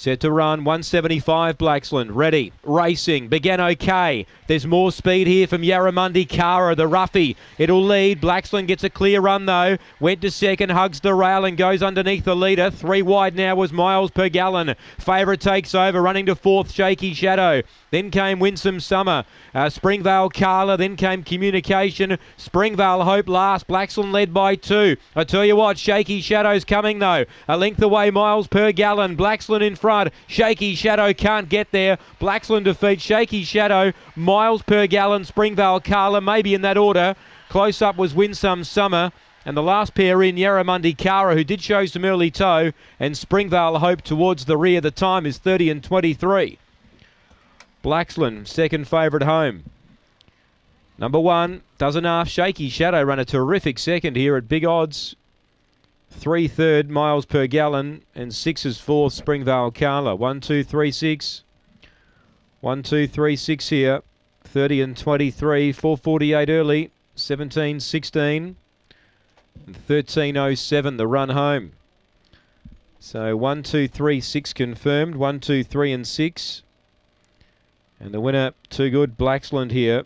Set to run 175 Blacksland. Ready. Racing. Began okay. There's more speed here from Yarramundi Kara, the roughie. It'll lead. Blacksland gets a clear run though. Went to second, hugs the rail and goes underneath the leader. Three wide now was miles per gallon. Favourite takes over, running to fourth, Shaky Shadow. Then came Winsome Summer. Uh, Springvale Carla. Then came Communication. Springvale Hope last. Blacksland led by two. I tell you what, Shaky Shadow's coming though. A length away, miles per gallon. Blacksland in front. Shaky Shadow can't get there. Blacksland defeats Shaky Shadow. Miles per gallon. Springvale Carla. Maybe in that order. Close up was Winsome Summer. And the last pair in, Yarramundi Kara, who did show some early toe, and Springvale Hope towards the rear. The time is 30 and 23. Blacksland, second favourite home. Number one, doesn't half shaky shadow run a terrific second here at big odds. Three third miles per gallon and six is fourth Springvale Carla. One, two, three, six. One, two, three, six here. 30 and 23, 448 early, 17, 16, and 1307 the run home. So one, two, three, six confirmed. One, two, three, and six. And the winner, too good, Blacksland here.